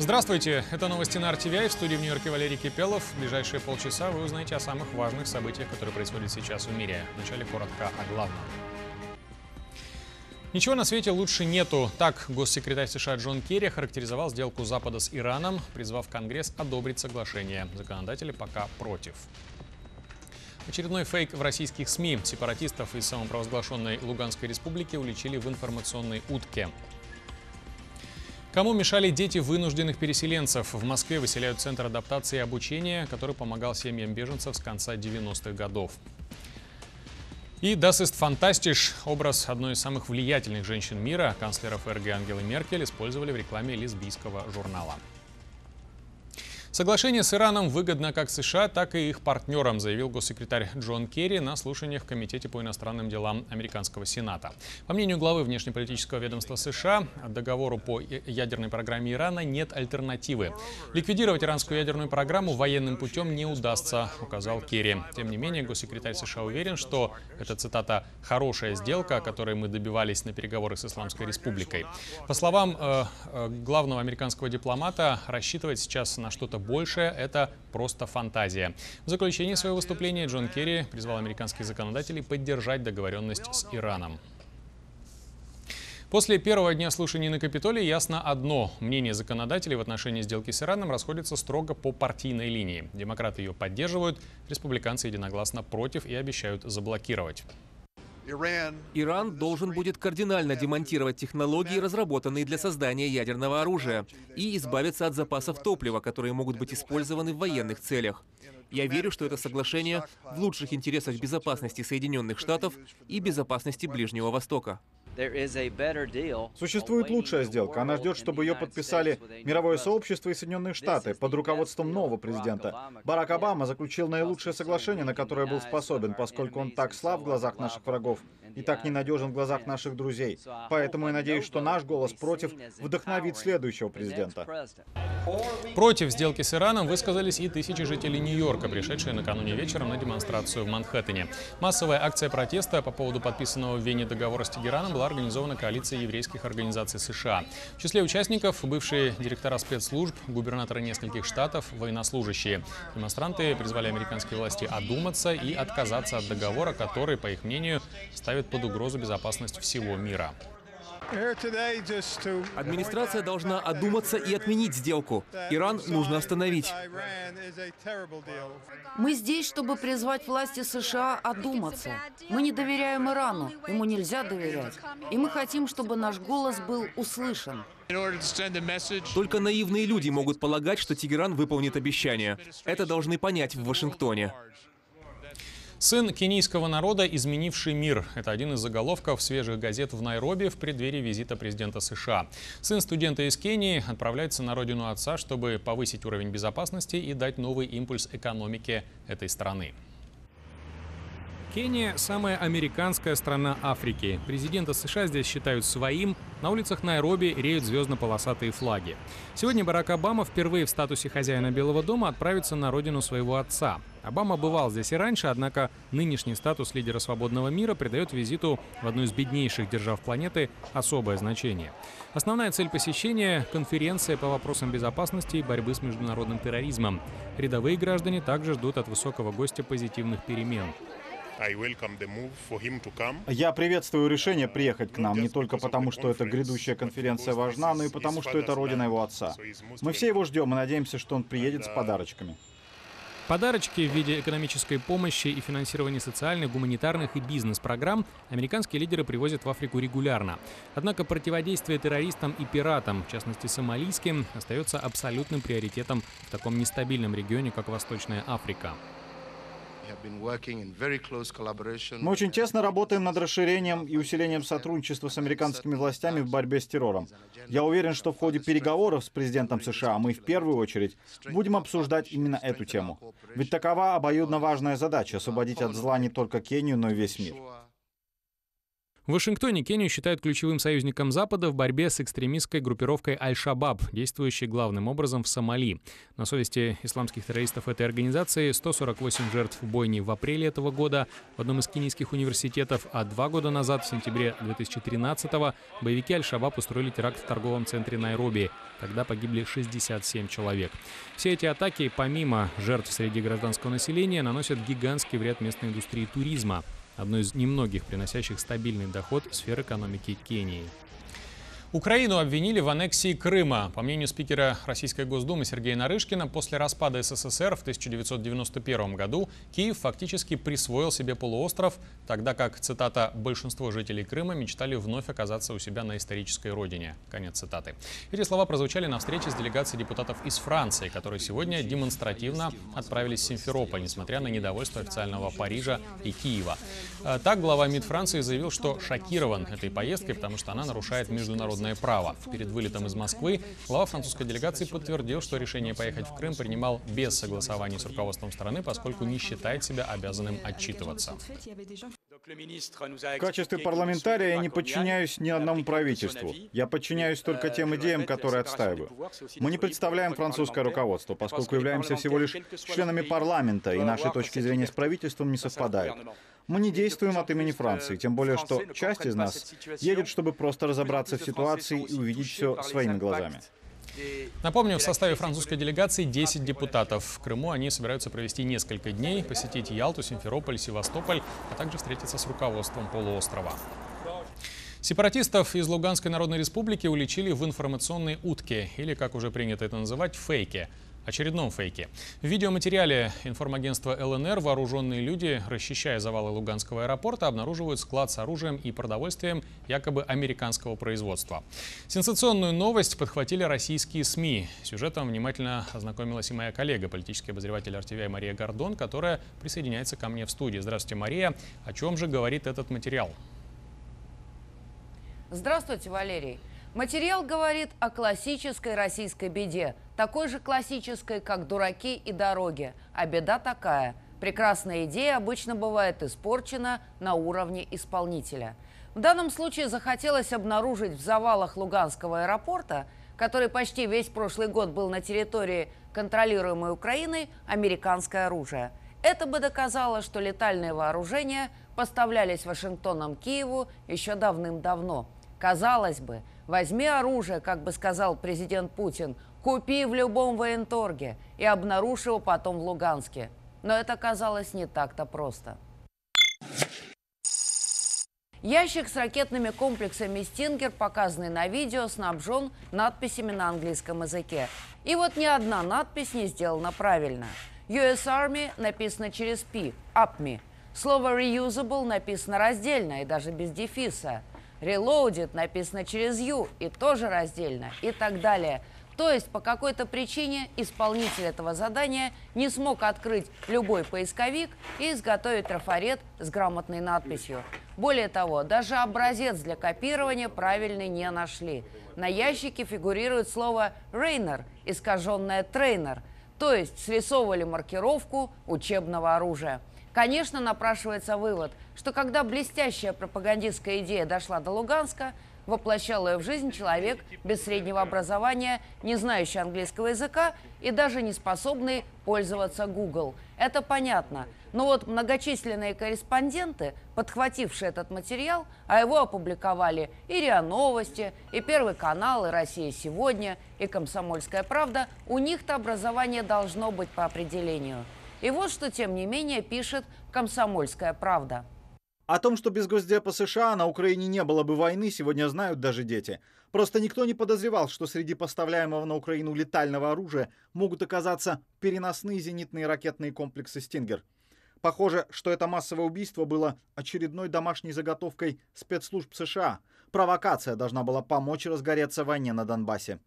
Здравствуйте, это новости на RTVI, в студии в Нью-Йорке Валерий Кипелов. В ближайшие полчаса вы узнаете о самых важных событиях, которые происходят сейчас в мире. Вначале коротко о главном. Ничего на свете лучше нету. Так госсекретарь США Джон Керри характеризовал сделку Запада с Ираном, призвав Конгресс одобрить соглашение. Законодатели пока против. Очередной фейк в российских СМИ. Сепаратистов из самопровозглашенной Луганской республики уличили в информационной утке. Кому мешали дети вынужденных переселенцев? В Москве выселяют Центр адаптации и обучения, который помогал семьям беженцев с конца 90-х годов. И Das ist fantastisch. Образ одной из самых влиятельных женщин мира, канцлера ФРГ Ангелы Меркель, использовали в рекламе лесбийского журнала. Соглашение с Ираном выгодно как США, так и их партнерам, заявил госсекретарь Джон Керри на слушаниях в Комитете по иностранным делам Американского Сената. По мнению главы внешнеполитического ведомства США, договору по ядерной программе Ирана нет альтернативы. Ликвидировать иранскую ядерную программу военным путем не удастся, указал Керри. Тем не менее, госсекретарь США уверен, что это, цитата, «хорошая сделка, о которой мы добивались на переговорах с Исламской Республикой». По словам э, э, главного американского дипломата, рассчитывать сейчас на что-то большее – это просто фантазия. В заключение своего выступления Джон Керри призвал американских законодателей поддержать договоренность с Ираном. После первого дня слушаний на Капитолии ясно одно. Мнение законодателей в отношении сделки с Ираном расходится строго по партийной линии. Демократы ее поддерживают, республиканцы единогласно против и обещают заблокировать. Иран должен будет кардинально демонтировать технологии, разработанные для создания ядерного оружия, и избавиться от запасов топлива, которые могут быть использованы в военных целях. Я верю, что это соглашение в лучших интересах безопасности Соединенных Штатов и безопасности Ближнего Востока. Существует лучшая сделка. Она ждет, чтобы ее подписали мировое сообщество и Соединенные Штаты под руководством нового президента. Барак Обама заключил наилучшее соглашение, на которое был способен, поскольку он так слаб в глазах наших врагов и так ненадежен в глазах наших друзей. Поэтому я надеюсь, что наш голос против вдохновит следующего президента. Против сделки с Ираном высказались и тысячи жителей Нью-Йорка, пришедшие накануне вечером на демонстрацию в Манхэттене. Массовая акция протеста по поводу подписанного в Вене договора с Тегераном была организована коалицией еврейских организаций США. В числе участников бывшие директора спецслужб, губернаторы нескольких штатов, военнослужащие. Демонстранты призвали американские власти одуматься и отказаться от договора, который, по их мнению, ставит под угрозу безопасность всего мира. Администрация должна одуматься и отменить сделку. Иран нужно остановить. Мы здесь, чтобы призвать власти США одуматься. Мы не доверяем Ирану, ему нельзя доверять. И мы хотим, чтобы наш голос был услышан. Только наивные люди могут полагать, что Тегеран выполнит обещание. Это должны понять в Вашингтоне. Сын кенийского народа, изменивший мир. Это один из заголовков свежих газет в Найроби в преддверии визита президента США. Сын студента из Кении отправляется на родину отца, чтобы повысить уровень безопасности и дать новый импульс экономике этой страны. Кения – самая американская страна Африки. Президента США здесь считают своим. На улицах Найроби реют звездно-полосатые флаги. Сегодня Барак Обама впервые в статусе хозяина Белого дома отправится на родину своего отца. Обама бывал здесь и раньше, однако нынешний статус лидера свободного мира придает визиту в одну из беднейших держав планеты особое значение. Основная цель посещения – конференция по вопросам безопасности и борьбы с международным терроризмом. Рядовые граждане также ждут от высокого гостя позитивных перемен. Я приветствую решение приехать к нам не только потому, что эта грядущая конференция важна, но и потому, что это родина его отца. Мы все его ждем и надеемся, что он приедет с подарочками. Подарочки в виде экономической помощи и финансирования социальных, гуманитарных и бизнес-программ американские лидеры привозят в Африку регулярно. Однако противодействие террористам и пиратам, в частности сомалийским, остается абсолютным приоритетом в таком нестабильном регионе, как Восточная Африка. Мы очень тесно работаем над расширением и усилением сотрудничества с американскими властями в борьбе с террором. Я уверен, что в ходе переговоров с президентом США мы в первую очередь будем обсуждать именно эту тему. Ведь такова обоюдно важная задача — освободить от зла не только Кению, но и весь мир. В Вашингтоне Кению считают ключевым союзником Запада в борьбе с экстремистской группировкой Аль-Шабаб, действующей главным образом в Сомали. На совести исламских террористов этой организации 148 жертв бойни в апреле этого года в одном из кенийских университетов, а два года назад, в сентябре 2013-го, боевики Аль-Шабаб устроили теракт в торговом центре Найроби. Тогда погибли 67 человек. Все эти атаки, помимо жертв среди гражданского населения, наносят гигантский вред местной индустрии туризма одной из немногих приносящих стабильный доход сфер экономики Кении. Украину обвинили в аннексии Крыма. По мнению спикера Российской Госдумы Сергея Нарышкина, после распада СССР в 1991 году Киев фактически присвоил себе полуостров, тогда как, цитата, «большинство жителей Крыма мечтали вновь оказаться у себя на исторической родине». Конец цитаты. Эти слова прозвучали на встрече с делегацией депутатов из Франции, которые сегодня демонстративно отправились в Симферополь, несмотря на недовольство официального Парижа и Киева. А так, глава МИД Франции заявил, что шокирован этой поездкой, потому что она нарушает международные международное право. Перед вылетом из Москвы глава французской делегации подтвердил, что решение поехать в Крым принимал без согласования с руководством страны, поскольку не считает себя обязанным отчитываться. В качестве парламентария я не подчиняюсь ни одному правительству. Я подчиняюсь только тем идеям, которые отстаиваю. Мы не представляем французское руководство, поскольку являемся всего лишь членами парламента, и наши точки зрения с правительством не совпадают. Мы не действуем от имени Франции, тем более, что часть из нас едет, чтобы просто разобраться в ситуации и увидеть все своими глазами. Напомню, в составе французской делегации 10 депутатов. В Крыму они собираются провести несколько дней, посетить Ялту, Симферополь, Севастополь, а также встретиться с руководством полуострова. Сепаратистов из Луганской Народной Республики уличили в информационной утке, или, как уже принято это называть, фейке – очередном фейке. В видеоматериале информагентства ЛНР вооруженные люди, расчищая завалы Луганского аэропорта, обнаруживают склад с оружием и продовольствием якобы американского производства. Сенсационную новость подхватили российские СМИ. Сюжетом внимательно ознакомилась и моя коллега, политический обозреватель RTVI Мария Гордон, которая присоединяется ко мне в студии. Здравствуйте, Мария. О чем же говорит этот материал? Здравствуйте, Валерий. Материал говорит о классической российской беде, такой же классической, как дураки и дороги. А беда такая. Прекрасная идея обычно бывает испорчена на уровне исполнителя. В данном случае захотелось обнаружить в завалах Луганского аэропорта, который почти весь прошлый год был на территории, контролируемой Украиной, американское оружие. Это бы доказало, что летальные вооружения поставлялись Вашингтоном Киеву еще давным-давно. Казалось бы, Возьми оружие, как бы сказал президент Путин, купи в любом военторге и обнаружь его потом в Луганске. Но это оказалось не так-то просто. Ящик с ракетными комплексами «Стингер», показанный на видео, снабжен надписями на английском языке. И вот ни одна надпись не сделана правильно. US Army написано через P, APMI. Слово «reusable» написано раздельно и даже без дефиса – Reloaded написано через U и тоже раздельно и так далее. То есть по какой-то причине исполнитель этого задания не смог открыть любой поисковик и изготовить трафарет с грамотной надписью. Более того, даже образец для копирования правильный не нашли. На ящике фигурирует слово «рейнер», искаженное «трейнер», то есть срисовывали маркировку учебного оружия. Конечно, напрашивается вывод, что когда блестящая пропагандистская идея дошла до Луганска, воплощал ее в жизнь человек без среднего образования, не знающий английского языка и даже не способный пользоваться Google. Это понятно. Но вот многочисленные корреспонденты, подхватившие этот материал, а его опубликовали и РИА Новости, и Первый канал, и Россия сегодня, и Комсомольская правда, у них-то образование должно быть по определению – и вот что, тем не менее, пишет «Комсомольская правда». О том, что без Госдепа США на Украине не было бы войны, сегодня знают даже дети. Просто никто не подозревал, что среди поставляемого на Украину летального оружия могут оказаться переносные зенитные ракетные комплексы «Стингер». Похоже, что это массовое убийство было очередной домашней заготовкой спецслужб США. Провокация должна была помочь разгореться войне на Донбассе.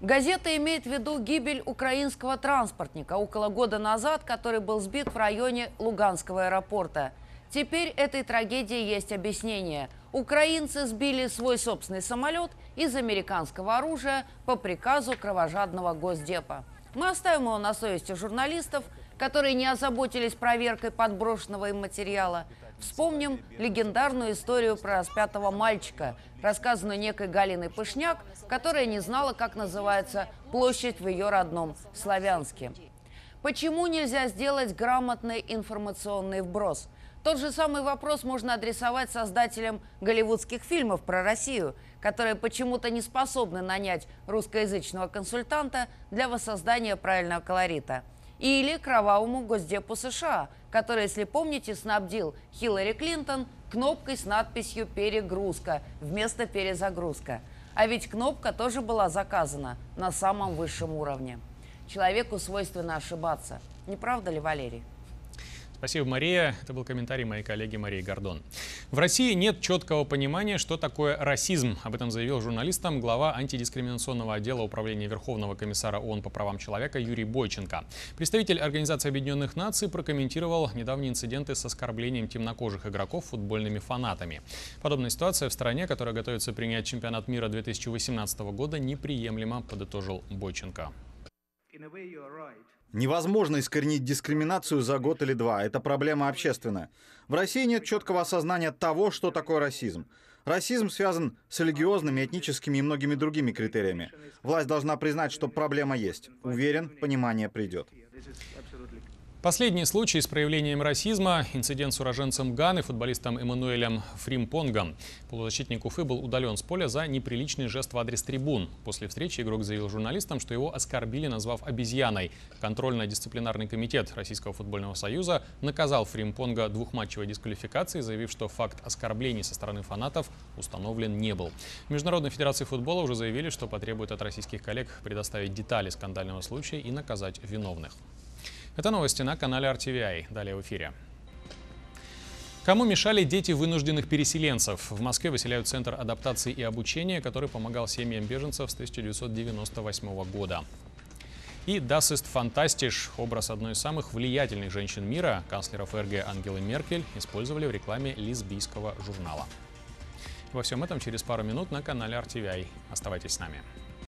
Газета имеет в виду гибель украинского транспортника около года назад, который был сбит в районе Луганского аэропорта. Теперь этой трагедии есть объяснение. Украинцы сбили свой собственный самолет из американского оружия по приказу кровожадного Госдепа. Мы оставим его на совести журналистов, которые не озаботились проверкой подброшенного им материала. Вспомним легендарную историю про распятого мальчика, рассказанную некой Галиной Пышняк, которая не знала, как называется площадь в ее родном Славянске. Почему нельзя сделать грамотный информационный вброс? Тот же самый вопрос можно адресовать создателям голливудских фильмов про Россию, которые почему-то не способны нанять русскоязычного консультанта для воссоздания правильного колорита – или кровавому Госдепу США, который, если помните, снабдил Хиллари Клинтон кнопкой с надписью «Перегрузка» вместо «Перезагрузка». А ведь кнопка тоже была заказана на самом высшем уровне. Человеку свойственно ошибаться. Не правда ли, Валерий? Спасибо, Мария. Это был комментарий моей коллеги Марии Гордон. В России нет четкого понимания, что такое расизм. Об этом заявил журналистам глава антидискриминационного отдела Управления Верховного комиссара ООН по правам человека Юрий Бойченко. Представитель Организации Объединенных Наций прокомментировал недавние инциденты с оскорблением темнокожих игроков футбольными фанатами. Подобная ситуация в стране, которая готовится принять чемпионат мира 2018 года, неприемлема, подытожил Бойченко. Невозможно искоренить дискриминацию за год или два. Это проблема общественная. В России нет четкого осознания того, что такое расизм. Расизм связан с религиозными, этническими и многими другими критериями. Власть должна признать, что проблема есть. Уверен, понимание придет. Последний случай с проявлением расизма – инцидент с уроженцем Ганы, футболистом Эммануэлем Фримпонгом. Полузащитник Уфы был удален с поля за неприличный жест в адрес трибун. После встречи игрок заявил журналистам, что его оскорбили, назвав обезьяной. Контрольно-дисциплинарный комитет Российского футбольного союза наказал Фримпонга двухматчевой дисквалификацией, заявив, что факт оскорблений со стороны фанатов установлен не был. В федерации футбола уже заявили, что потребуют от российских коллег предоставить детали скандального случая и наказать виновных. Это новости на канале RTVI. Далее в эфире. Кому мешали дети вынужденных переселенцев? В Москве выселяют Центр адаптации и обучения, который помогал семьям беженцев с 1998 года. И ist fantastisch, образ одной из самых влиятельных женщин мира, канцлера ФРГ Ангелы Меркель, использовали в рекламе лесбийского журнала. Во всем этом через пару минут на канале RTVI. Оставайтесь с нами.